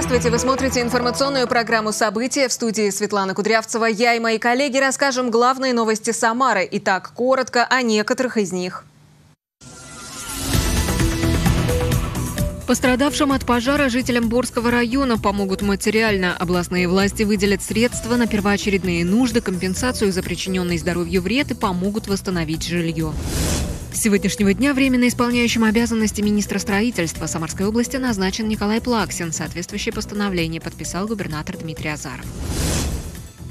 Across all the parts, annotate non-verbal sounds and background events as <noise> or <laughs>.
Здравствуйте, вы смотрите информационную программу «События» в студии Светлана Кудрявцева. Я и мои коллеги расскажем главные новости Самары. Итак, коротко о некоторых из них. Пострадавшим от пожара жителям Борского района помогут материально. Областные власти выделят средства на первоочередные нужды, компенсацию за причиненный здоровью вред и помогут восстановить жилье. Сегодняшнего дня временно исполняющим обязанности министра строительства Самарской области назначен Николай Плаксин. Соответствующее постановление подписал губернатор Дмитрий Азаров.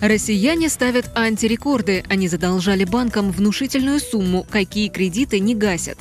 Россияне ставят антирекорды. Они задолжали банкам внушительную сумму. Какие кредиты не гасят?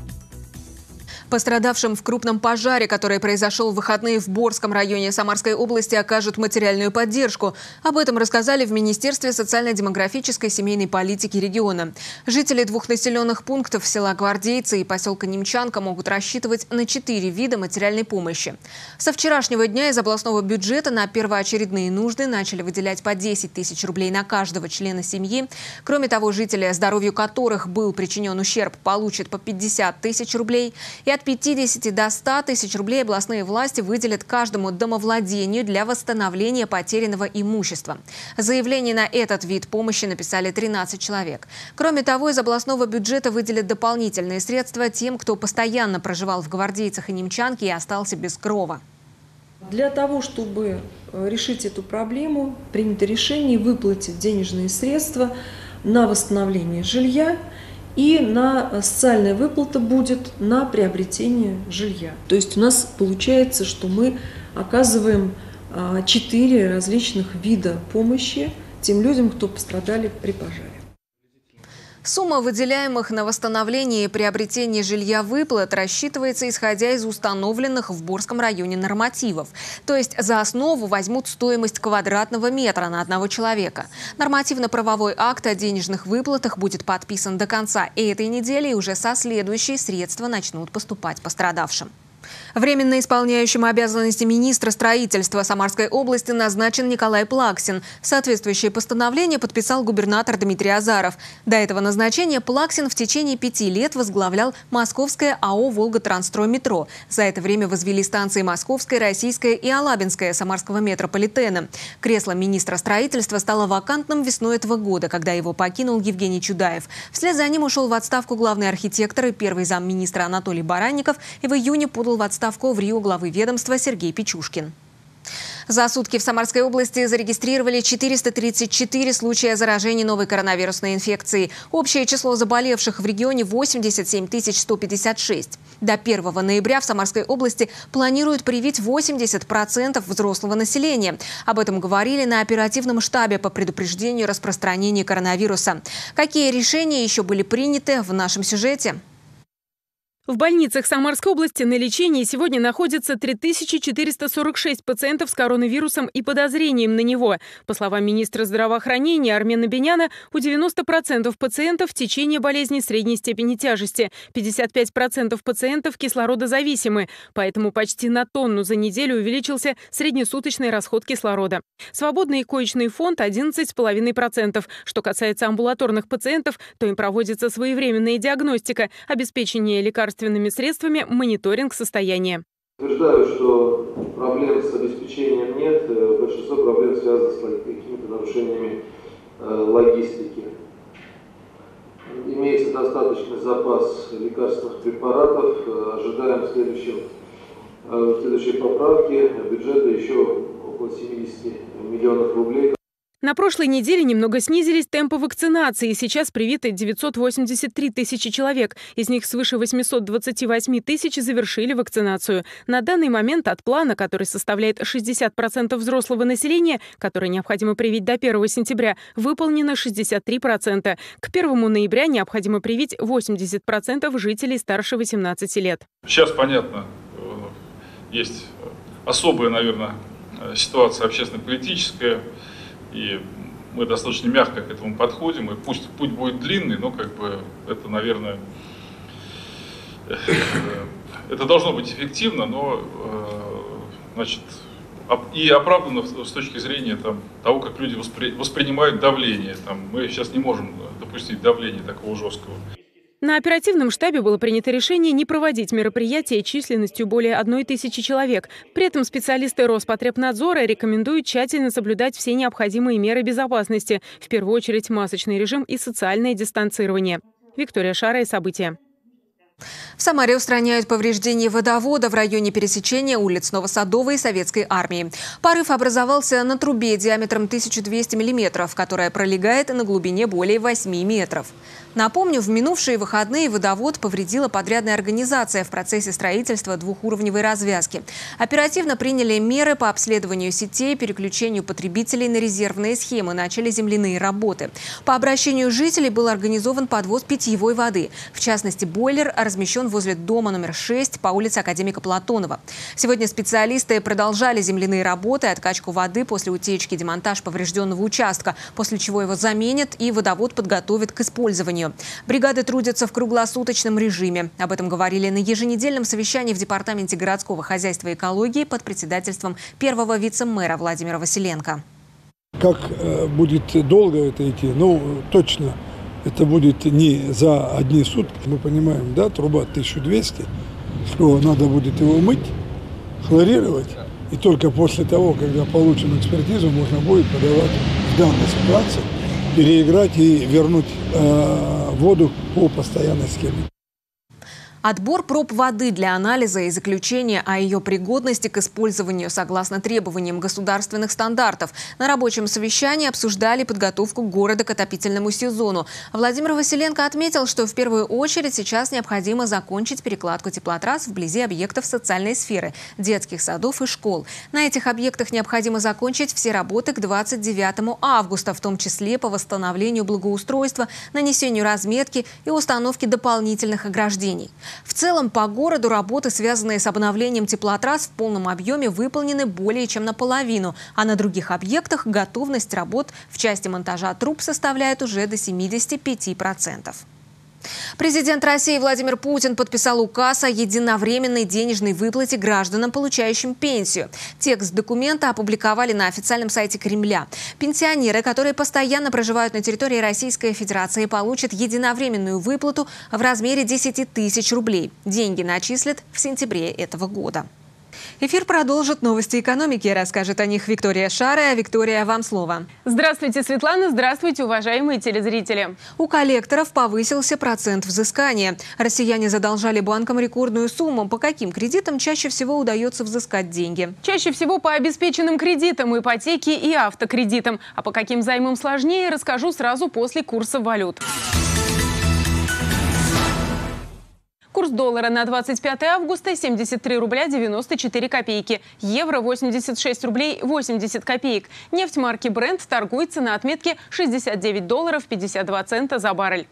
Пострадавшим в крупном пожаре, который произошел в выходные в Борском районе Самарской области, окажут материальную поддержку. Об этом рассказали в Министерстве социально-демографической семейной политики региона. Жители двух населенных пунктов села Гвардейцы и поселка Немчанка могут рассчитывать на четыре вида материальной помощи. Со вчерашнего дня из областного бюджета на первоочередные нужды начали выделять по 10 тысяч рублей на каждого члена семьи. Кроме того, жители, здоровью которых был причинен ущерб, получат по 50 тысяч рублей. И от 50 до 100 тысяч рублей областные власти выделят каждому домовладению для восстановления потерянного имущества. Заявление на этот вид помощи написали 13 человек. Кроме того, из областного бюджета выделят дополнительные средства тем, кто постоянно проживал в Гвардейцах и Немчанке и остался без крова. Для того, чтобы э, решить эту проблему, принято решение выплатить денежные средства на восстановление жилья и на э, социальная выплата будет на приобретение жилья. То есть у нас получается, что мы оказываем а, четыре различных вида помощи тем людям, кто пострадали при пожаре. Сумма выделяемых на восстановление и приобретение жилья выплат рассчитывается исходя из установленных в Борском районе нормативов. То есть за основу возьмут стоимость квадратного метра на одного человека. Нормативно-правовой акт о денежных выплатах будет подписан до конца этой недели и уже со следующей средства начнут поступать пострадавшим. Временно исполняющим обязанности министра строительства Самарской области назначен Николай Плаксин. Соответствующее постановление подписал губернатор Дмитрий Азаров. До этого назначения Плаксин в течение пяти лет возглавлял Московское АО «Волготрансстройметро». За это время возвели станции Московская, Российская и Алабинская Самарского метрополитена. Кресло министра строительства стало вакантным весной этого года, когда его покинул Евгений Чудаев. Вслед за ним ушел в отставку главный архитектор и первый замминистра Анатолий Баранников и в июне подал в отставку в Рио главы ведомства Сергей Печушкин. За сутки в Самарской области зарегистрировали 434 случая заражения новой коронавирусной инфекцией. Общее число заболевших в регионе 87 156. До 1 ноября в Самарской области планируют привить 80% взрослого населения. Об этом говорили на оперативном штабе по предупреждению распространения коронавируса. Какие решения еще были приняты в нашем сюжете? В больницах Самарской области на лечении сегодня находится 3446 пациентов с коронавирусом и подозрением на него. По словам министра здравоохранения Армена Беняна, у 90% пациентов течение болезни средней степени тяжести, 55% пациентов кислородозависимы, поэтому почти на тонну за неделю увеличился среднесуточный расход кислорода. Свободный коечный фонд 11,5%. Что касается амбулаторных пациентов, то им проводится своевременная диагностика, обеспечение лекарств лекарственными средствами мониторинг состояния. Утверждаю, что проблем с обеспечением нет. Э, большинство проблем связано с какими-то нарушениями э, логистики. Имеется достаточный запас лекарственных препаратов. Э, ожидаем следующей поправки бюджета еще около 70 миллионов рублей. На прошлой неделе немного снизились темпы вакцинации. Сейчас привиты 983 тысячи человек. Из них свыше 828 тысяч завершили вакцинацию. На данный момент от плана, который составляет 60% взрослого населения, которое необходимо привить до 1 сентября, выполнено 63%. К 1 ноября необходимо привить 80% жителей старше 18 лет. Сейчас понятно, э, есть особая, наверное, э, ситуация общественно-политическая. И мы достаточно мягко к этому подходим, и пусть путь будет длинный, но как бы это, наверное, э, это должно быть эффективно, но э, значит, и оправданно с точки зрения там, того, как люди воспри, воспринимают давление. Там, мы сейчас не можем допустить давления такого жесткого. На оперативном штабе было принято решение не проводить мероприятия численностью более одной тысячи человек. При этом специалисты Роспотребнадзора рекомендуют тщательно соблюдать все необходимые меры безопасности, в первую очередь масочный режим и социальное дистанцирование. Виктория Шара и события. В Самаре устраняют повреждения водовода в районе пересечения улиц Новосадовой и Советской армии. Порыв образовался на трубе диаметром 1200 мм, которая пролегает на глубине более 8 метров. Напомню, в минувшие выходные водовод повредила подрядная организация в процессе строительства двухуровневой развязки. Оперативно приняли меры по обследованию сетей, переключению потребителей на резервные схемы, начали земляные работы. По обращению жителей был организован подвоз питьевой воды. В частности, бойлер размещен возле дома номер 6 по улице Академика Платонова. Сегодня специалисты продолжали земляные работы, откачку воды после утечки, демонтаж поврежденного участка, после чего его заменят и водовод подготовят к использованию. Бригады трудятся в круглосуточном режиме. Об этом говорили на еженедельном совещании в Департаменте городского хозяйства и экологии под председательством первого вице-мэра Владимира Василенко. Как э, будет долго это идти? Ну, точно, это будет не за одни сутки. Мы понимаем, да, труба 1200, что надо будет его мыть, хлорировать. И только после того, когда получим экспертизу, можно будет подавать в данной ситуации переиграть и вернуть э, воду по постоянной схеме. Отбор проб воды для анализа и заключения о ее пригодности к использованию согласно требованиям государственных стандартов. На рабочем совещании обсуждали подготовку города к отопительному сезону. Владимир Василенко отметил, что в первую очередь сейчас необходимо закончить перекладку теплотрасс вблизи объектов социальной сферы, детских садов и школ. На этих объектах необходимо закончить все работы к 29 августа, в том числе по восстановлению благоустройства, нанесению разметки и установке дополнительных ограждений. В целом, по городу работы, связанные с обновлением теплотрасс, в полном объеме выполнены более чем наполовину, а на других объектах готовность работ в части монтажа труб составляет уже до 75%. Президент России Владимир Путин подписал указ о единовременной денежной выплате гражданам, получающим пенсию. Текст документа опубликовали на официальном сайте Кремля. Пенсионеры, которые постоянно проживают на территории Российской Федерации, получат единовременную выплату в размере 10 тысяч рублей. Деньги начислят в сентябре этого года. Эфир продолжит новости экономики. Расскажет о них Виктория Шара. Виктория, вам слово. Здравствуйте, Светлана. Здравствуйте, уважаемые телезрители. У коллекторов повысился процент взыскания. Россияне задолжали банкам рекордную сумму. По каким кредитам чаще всего удается взыскать деньги? Чаще всего по обеспеченным кредитам, ипотеке и автокредитам. А по каким займам сложнее, расскажу сразу после курса валют. Курс доллара на 25 августа 73 рубля 94 копейки. Евро 86 рублей 80 копеек. Нефть марки Brent торгуется на отметке 69 долларов 52 цента за баррель.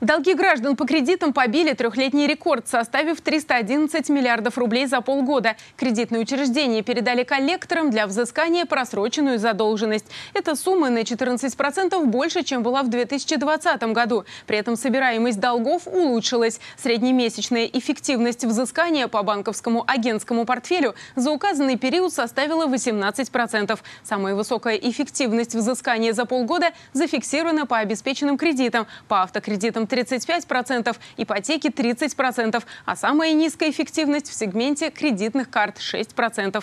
Долги граждан по кредитам побили трехлетний рекорд, составив 311 миллиардов рублей за полгода. Кредитные учреждения передали коллекторам для взыскания просроченную задолженность. Эта сумма на 14% больше, чем была в 2020 году. При этом собираемость долгов улучшилась. Среднемесячная эффективность взыскания по банковскому агентскому портфелю за указанный период составила 18%. Самая высокая эффективность взыскания за полгода зафиксирована по обеспеченным кредитам, по автокредитам 35%, ипотеки 30%, а самая низкая эффективность в сегменте кредитных карт 6%.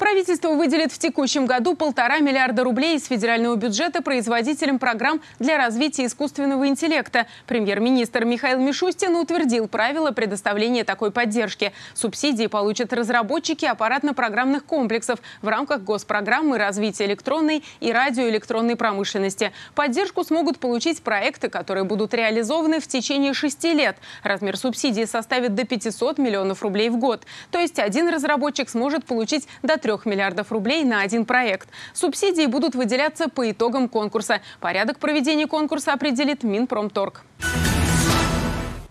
Правительство выделит в текущем году полтора миллиарда рублей из федерального бюджета производителям программ для развития искусственного интеллекта. Премьер-министр Михаил Мишустин утвердил правила предоставления такой поддержки. Субсидии получат разработчики аппаратно-программных комплексов в рамках госпрограммы развития электронной и радиоэлектронной промышленности. Поддержку смогут получить проекты, которые будут реализованы в течение шести лет. Размер субсидии составит до 500 миллионов рублей в год. То есть один разработчик сможет получить до 3 миллиардов рублей на один проект. Субсидии будут выделяться по итогам конкурса. Порядок проведения конкурса определит Минпромторг.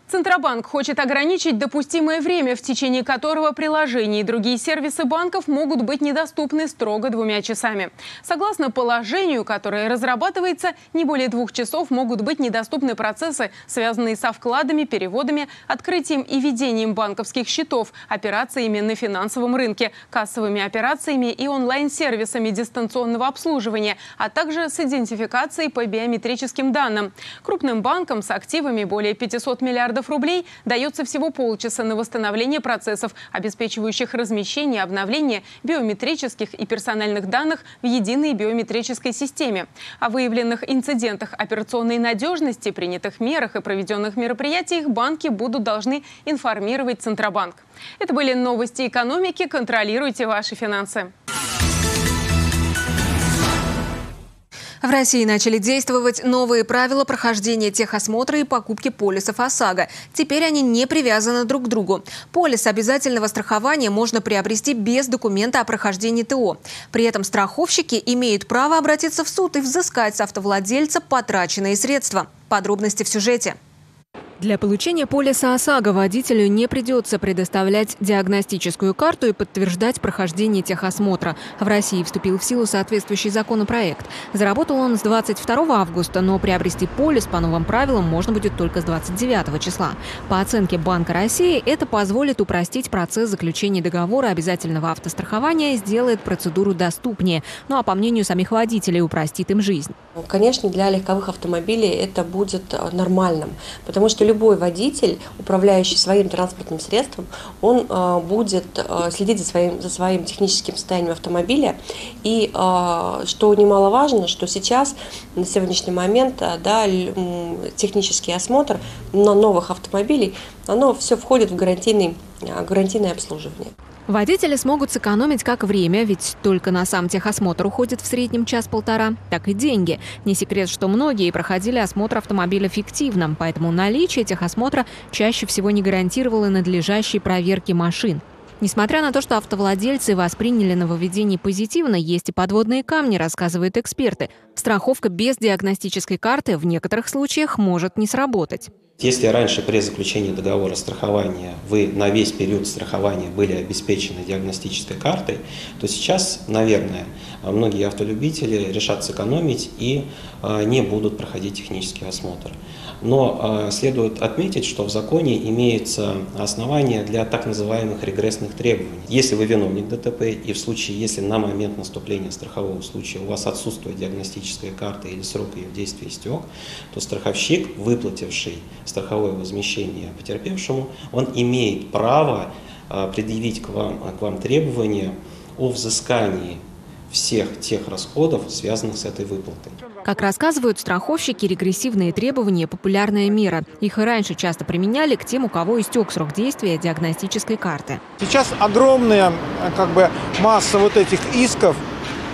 Центробанк хочет ограничить допустимое время, в течение которого приложения и другие сервисы банков могут быть недоступны строго двумя часами. Согласно положению, которое разрабатывается, не более двух часов могут быть недоступны процессы, связанные со вкладами, переводами, открытием и ведением банковских счетов, операциями на финансовом рынке, кассовыми операциями и онлайн-сервисами дистанционного обслуживания, а также с идентификацией по биометрическим данным. Крупным банкам с активами более 500 миллиардов миллиардов рублей дается всего полчаса на восстановление процессов, обеспечивающих размещение, обновление биометрических и персональных данных в единой биометрической системе. О выявленных инцидентах операционной надежности, принятых мерах и проведенных мероприятиях банки будут должны информировать Центробанк. Это были новости экономики. Контролируйте ваши финансы. В России начали действовать новые правила прохождения техосмотра и покупки полисов ОСАГО. Теперь они не привязаны друг к другу. Полис обязательного страхования можно приобрести без документа о прохождении ТО. При этом страховщики имеют право обратиться в суд и взыскать с автовладельца потраченные средства. Подробности в сюжете. Для получения полиса ОСАГО водителю не придется предоставлять диагностическую карту и подтверждать прохождение техосмотра. В России вступил в силу соответствующий законопроект. Заработал он с 22 августа, но приобрести полис по новым правилам можно будет только с 29 числа. По оценке Банка России, это позволит упростить процесс заключения договора обязательного автострахования и сделает процедуру доступнее. Ну а по мнению самих водителей, упростит им жизнь. Конечно, для легковых автомобилей это будет нормальным, потому что любой водитель, управляющий своим транспортным средством, он э, будет э, следить за своим, за своим техническим состоянием автомобиля. И э, что немаловажно, что сейчас, на сегодняшний момент, да, технический осмотр на новых автомобилей, оно все входит в гарантийный, гарантийное обслуживание. Водители смогут сэкономить как время, ведь только на сам техосмотр уходит в среднем час-полтора, так и деньги. Не секрет, что многие проходили осмотр автомобиля фиктивно, поэтому наличие техосмотра чаще всего не гарантировало надлежащей проверки машин. Несмотря на то, что автовладельцы восприняли нововведение позитивно, есть и подводные камни, рассказывают эксперты. Страховка без диагностической карты в некоторых случаях может не сработать. Если раньше при заключении договора страхования вы на весь период страхования были обеспечены диагностической картой, то сейчас, наверное, многие автолюбители решат сэкономить и а, не будут проходить технический осмотр. Но э, следует отметить, что в законе имеется основание для так называемых регрессных требований. Если вы виновник ДТП и в случае, если на момент наступления страхового случая у вас отсутствует диагностическая карта или срок ее действия истек, то страховщик, выплативший страховое возмещение потерпевшему, он имеет право э, предъявить к вам, к вам требования о взыскании всех тех расходов, связанных с этой выплатой. Как рассказывают страховщики, регрессивные требования – популярная мера. Их и раньше часто применяли к тем, у кого истек срок действия диагностической карты. Сейчас огромная как бы, масса вот этих исков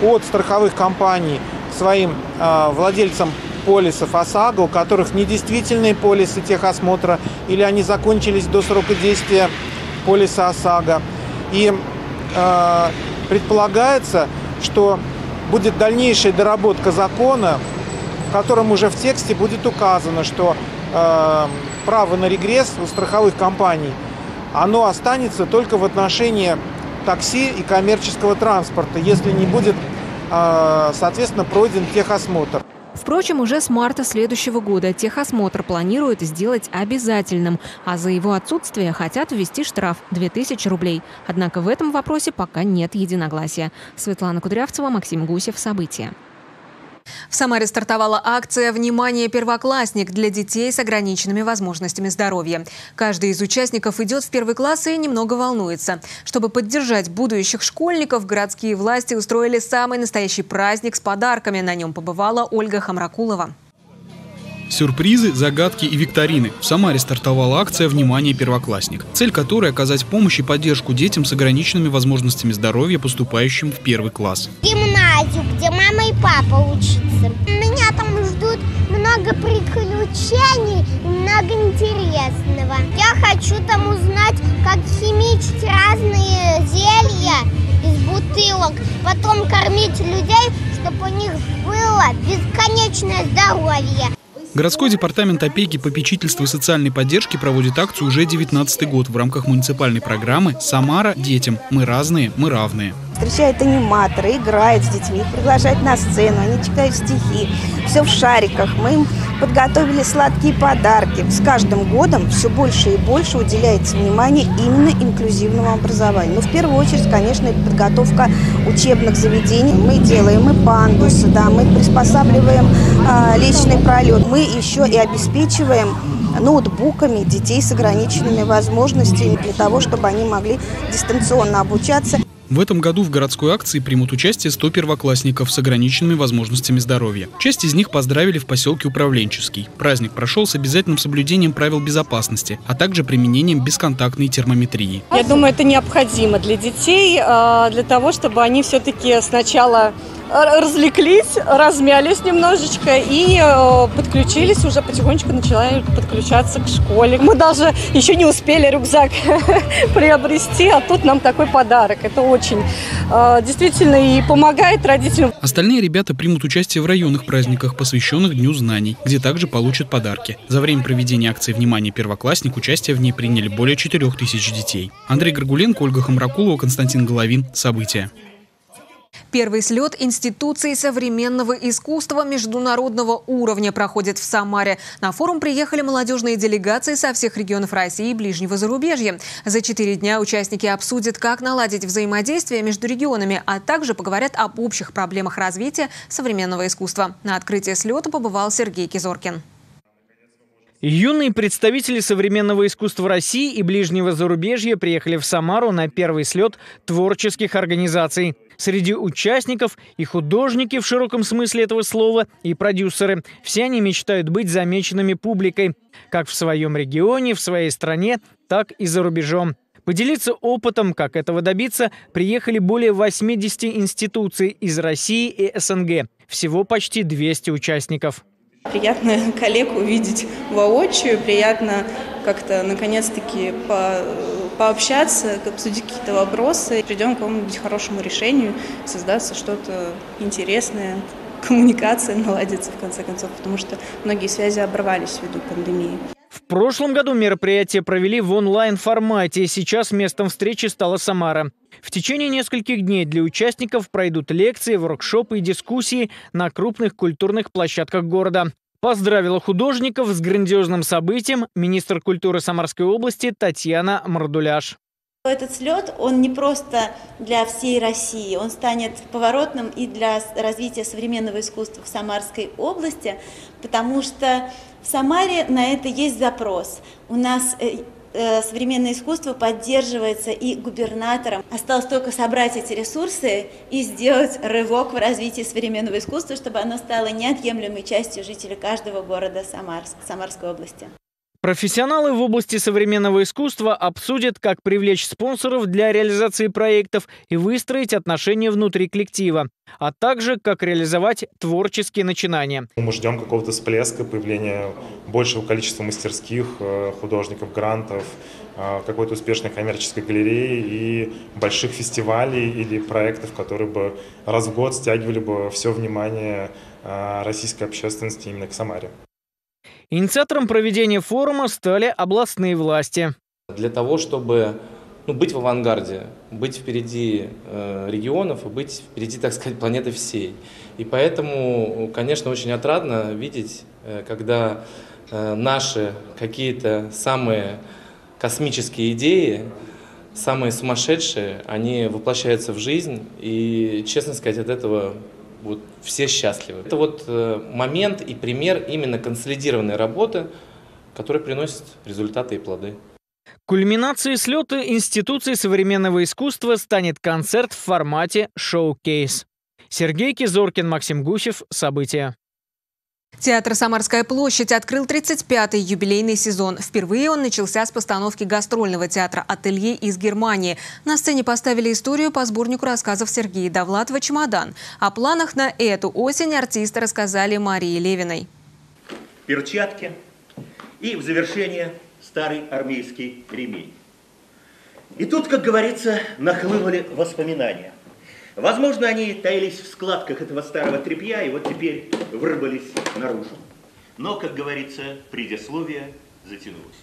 от страховых компаний своим э, владельцам полисов ОСАГО, у которых недействительные полисы техосмотра или они закончились до срока действия полиса ОСАГО. И э, предполагается, что будет дальнейшая доработка закона, в котором уже в тексте будет указано, что э, право на регресс у страховых компаний, оно останется только в отношении такси и коммерческого транспорта, если не будет, э, соответственно, пройден техосмотр. Впрочем, уже с марта следующего года техосмотр планирует сделать обязательным, а за его отсутствие хотят ввести штраф – 2000 рублей. Однако в этом вопросе пока нет единогласия. Светлана Кудрявцева, Максим Гусев. События. В Самаре стартовала акция «Внимание, первоклассник» для детей с ограниченными возможностями здоровья. Каждый из участников идет в первый класс и немного волнуется. Чтобы поддержать будущих школьников, городские власти устроили самый настоящий праздник с подарками. На нем побывала Ольга Хамракулова. Сюрпризы, загадки и викторины. В Самаре стартовала акция «Внимание, первоклассник», цель которой – оказать помощь и поддержку детям с ограниченными возможностями здоровья, поступающим в первый класс. Гимназию, где мама и папа учатся. Меня там ждут много приключений и много интересного. Я хочу там узнать, как химичить разные зелья из бутылок, потом кормить людей, чтобы у них было бесконечное здоровье. Городской департамент опеки, попечительства и социальной поддержки проводит акцию уже 19 год в рамках муниципальной программы «Самара детям. Мы разные, мы равные» встречает аниматоры, играет с детьми, приглашает на сцену, они читают стихи, все в шариках. Мы им подготовили сладкие подарки. С каждым годом все больше и больше уделяется внимание именно инклюзивному образованию. Ну, в первую очередь, конечно, это подготовка учебных заведений. Мы делаем и пандусы, да, мы приспосабливаем э, личный пролет. Мы еще и обеспечиваем ноутбуками детей с ограниченными возможностями для того, чтобы они могли дистанционно обучаться. В этом году в городской акции примут участие 100 первоклассников с ограниченными возможностями здоровья. Часть из них поздравили в поселке Управленческий. Праздник прошел с обязательным соблюдением правил безопасности, а также применением бесконтактной термометрии. Я думаю, это необходимо для детей, а, для того, чтобы они все-таки сначала развлеклись, размялись немножечко и э, подключились, уже потихонечку начала подключаться к школе. Мы даже еще не успели рюкзак <laughs> приобрести, а тут нам такой подарок. Это очень э, действительно и помогает родителям. Остальные ребята примут участие в районных праздниках, посвященных Дню знаний, где также получат подарки. За время проведения акции «Внимание, первоклассник» участие в ней приняли более 4000 детей. Андрей Горгуленко, Ольга Хамракулова, Константин Головин. События. Первый слет институции современного искусства международного уровня проходит в Самаре. На форум приехали молодежные делегации со всех регионов России и ближнего зарубежья. За четыре дня участники обсудят, как наладить взаимодействие между регионами, а также поговорят об общих проблемах развития современного искусства. На открытии слета побывал Сергей Кизоркин. Юные представители современного искусства России и ближнего зарубежья приехали в Самару на первый слет творческих организаций. Среди участников и художники в широком смысле этого слова, и продюсеры. Все они мечтают быть замеченными публикой, как в своем регионе, в своей стране, так и за рубежом. Поделиться опытом, как этого добиться, приехали более 80 институций из России и СНГ. Всего почти 200 участников. Приятно <laughs> коллегу увидеть воочию, приятно как-то наконец-таки по, пообщаться, обсудить какие-то вопросы. Придем к какому-нибудь хорошему решению, создаться что-то интересное, <laughs> коммуникация наладится в конце концов, потому что многие связи оборвались ввиду пандемии. В прошлом году мероприятие провели в онлайн-формате, сейчас местом встречи стала Самара. В течение нескольких дней для участников пройдут лекции, воркшопы и дискуссии на крупных культурных площадках города. Поздравила художников с грандиозным событием министр культуры Самарской области Татьяна Мардуляш. Этот слет, он не просто для всей России, он станет поворотным и для развития современного искусства в Самарской области, потому что Самаре на это есть запрос. У нас э, э, современное искусство поддерживается и губернатором. Осталось только собрать эти ресурсы и сделать рывок в развитии современного искусства, чтобы оно стало неотъемлемой частью жителей каждого города Самарск, Самарской области. Профессионалы в области современного искусства обсудят, как привлечь спонсоров для реализации проектов и выстроить отношения внутри коллектива, а также как реализовать творческие начинания. Мы ждем какого-то всплеска, появления большего количества мастерских, э, художников, грантов, э, какой-то успешной коммерческой галереи и больших фестивалей или проектов, которые бы раз в год стягивали бы все внимание э, российской общественности именно к Самаре. Инициатором проведения форума стали областные власти. Для того, чтобы ну, быть в авангарде, быть впереди э, регионов и быть впереди, так сказать, планеты всей. И поэтому, конечно, очень отрадно видеть, э, когда э, наши какие-то самые космические идеи, самые сумасшедшие, они воплощаются в жизнь. И, честно сказать, от этого вот все счастливы. Это вот э, момент и пример именно консолидированной работы, которая приносит результаты и плоды. Кульминацией слета институции современного искусства станет концерт в формате шоу-кейс. Сергей Кизоркин, Максим Гусев. События. Театр «Самарская площадь» открыл 35-й юбилейный сезон. Впервые он начался с постановки гастрольного театра «Ателье» из Германии. На сцене поставили историю по сборнику рассказов Сергея Довлатова «Чемодан». О планах на эту осень артисты рассказали Марии Левиной. Перчатки и в завершение старый армейский ремень. И тут, как говорится, нахлынули воспоминания. Возможно, они таились в складках этого старого тряпья и вот теперь вырвались наружу. но, как говорится, предисловие затянулось.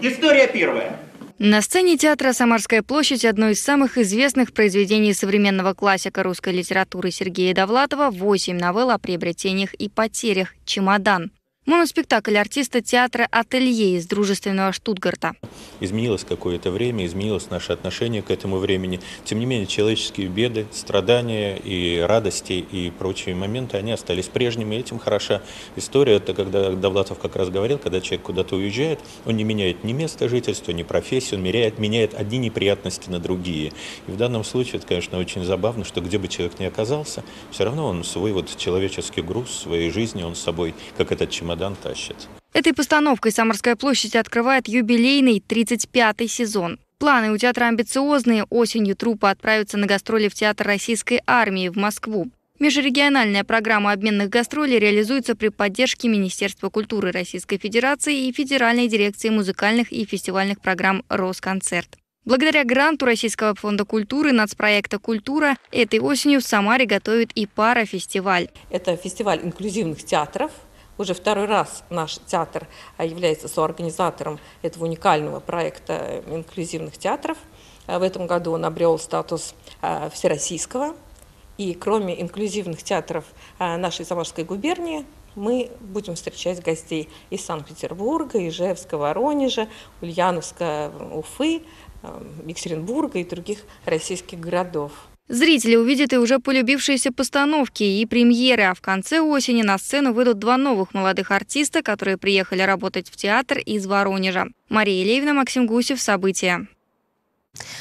История первая. На сцене театра «Самарская площадь» одно из самых известных произведений современного классика русской литературы Сергея Довлатова «Восемь новелл о приобретениях и потерях. Чемодан». Моноспектакль артиста театра «Ателье» из дружественного Штутгарта. Изменилось какое-то время, изменилось наше отношение к этому времени. Тем не менее, человеческие беды, страдания и радости и прочие моменты, они остались прежними. Этим хороша история. Это когда Довлатов как раз говорил, когда человек куда-то уезжает, он не меняет ни место жительства, ни профессию, он меняет, меняет одни неприятности на другие. И в данном случае это, конечно, очень забавно, что где бы человек ни оказался, все равно он свой вот человеческий груз своей жизни, он с собой, как этот чемодан, чемодан тащит. Этой постановкой «Самарская площадь» открывает юбилейный 35-й сезон. Планы у театра амбициозные. Осенью труппа отправится на гастроли в Театр Российской армии в Москву. Межрегиональная программа обменных гастролей реализуется при поддержке Министерства культуры Российской Федерации и Федеральной дирекции музыкальных и фестивальных программ «Росконцерт». Благодаря гранту Российского фонда культуры нацпроекта «Культура» этой осенью в Самаре готовит и пара-фестиваль. Это фестиваль инклюзивных театров, уже второй раз наш театр а, является соорганизатором этого уникального проекта инклюзивных театров. А, в этом году он обрел статус а, всероссийского. И кроме инклюзивных театров нашей Самарской губернии, мы будем встречать гостей из Санкт-Петербурга, Ижевска, Воронежа, Ульяновска, Уфы, Екатеринбурга и других российских городов. Зрители увидят и уже полюбившиеся постановки и премьеры, а в конце осени на сцену выйдут два новых молодых артиста, которые приехали работать в театр из Воронежа. Мария Левина, Максим Гусев. События.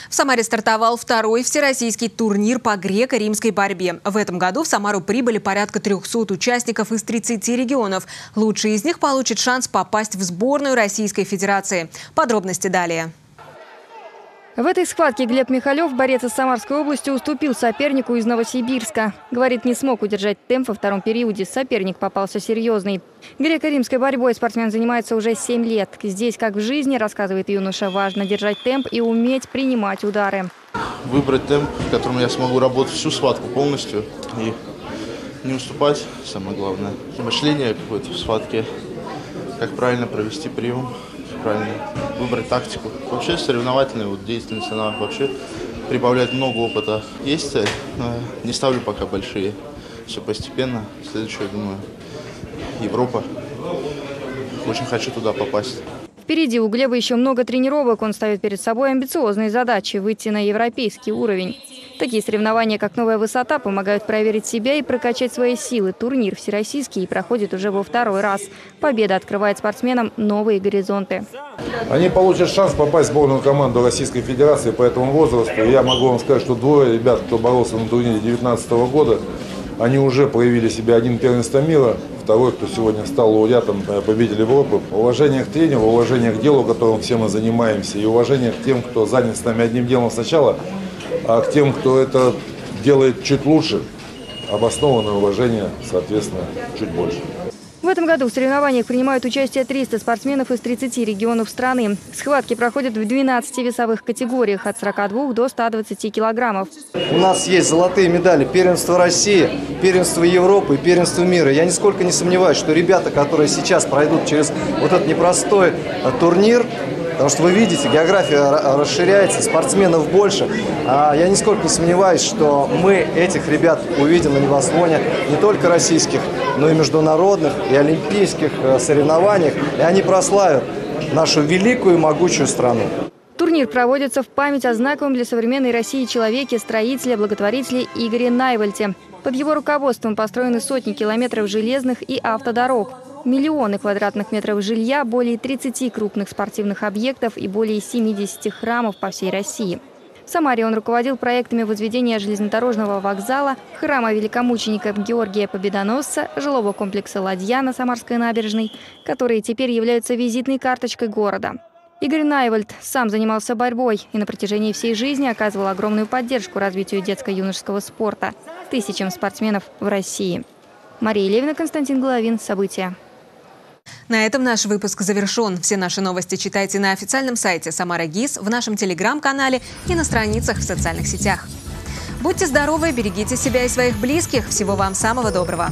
В Самаре стартовал второй всероссийский турнир по греко-римской борьбе. В этом году в Самару прибыли порядка 300 участников из 30 регионов. Лучшие из них получат шанс попасть в сборную Российской Федерации. Подробности далее. В этой схватке Глеб Михалев, борец из Самарской области, уступил сопернику из Новосибирска. Говорит, не смог удержать темп во втором периоде. Соперник попался серьезный. Греко-римской борьбой спортсмен занимается уже 7 лет. Здесь, как в жизни, рассказывает юноша, важно держать темп и уметь принимать удары. Выбрать темп, в котором я смогу работать всю схватку полностью и не уступать, самое главное. Мышление какое-то в схватке, как правильно провести прием правильно выбрать тактику. Вообще соревновательная вот деятельность, она вообще прибавляет много опыта. Есть цель, не ставлю пока большие. Все постепенно. Следующее, думаю, Европа. Очень хочу туда попасть. Впереди у Глеба еще много тренировок. Он ставит перед собой амбициозные задачи – выйти на европейский уровень. Такие соревнования, как «Новая высота», помогают проверить себя и прокачать свои силы. Турнир всероссийский проходит уже во второй раз. Победа открывает спортсменам новые горизонты. Они получат шанс попасть в сборную команду Российской Федерации по этому возрасту. Я могу вам сказать, что двое ребят, кто боролся на турнире 2019 года, они уже проявили себя один первенство мира, второй, кто сегодня стал лауреатом победитель Европы. Уважение к тренеру, уважение к делу, которым все мы занимаемся, и уважение к тем, кто занят с нами одним делом сначала, а к тем, кто это делает чуть лучше, обоснованное уважение, соответственно, чуть больше. В этом году в соревнованиях принимают участие 300 спортсменов из 30 регионов страны. Схватки проходят в 12 весовых категориях от 42 до 120 килограммов. У нас есть золотые медали первенства России, первенства Европы и первенства мира. Я нисколько не сомневаюсь, что ребята, которые сейчас пройдут через вот этот непростой э, турнир, Потому что вы видите, география расширяется, спортсменов больше. А я нисколько не сомневаюсь, что мы этих ребят увидим на небосклоне не только российских, но и международных, и олимпийских э, соревнованиях. И они прославят нашу великую и могучую страну. Турнир проводится в память о знаковом для современной России человеке, строителе, благотворителе Игоре Найвальте. Под его руководством построены сотни километров железных и автодорог. Миллионы квадратных метров жилья, более 30 крупных спортивных объектов и более 70 храмов по всей России. В Самаре он руководил проектами возведения железнодорожного вокзала, храма великомученика Георгия Победоносца, жилого комплекса «Ладья» на Самарской набережной, которые теперь являются визитной карточкой города. Игорь Найвальд сам занимался борьбой и на протяжении всей жизни оказывал огромную поддержку развитию детско-юношеского спорта тысячам спортсменов в России. Мария Левина, Константин Головин. События. На этом наш выпуск завершен. Все наши новости читайте на официальном сайте Самара ГИС, в нашем телеграм-канале и на страницах в социальных сетях. Будьте здоровы, берегите себя и своих близких. Всего вам самого доброго.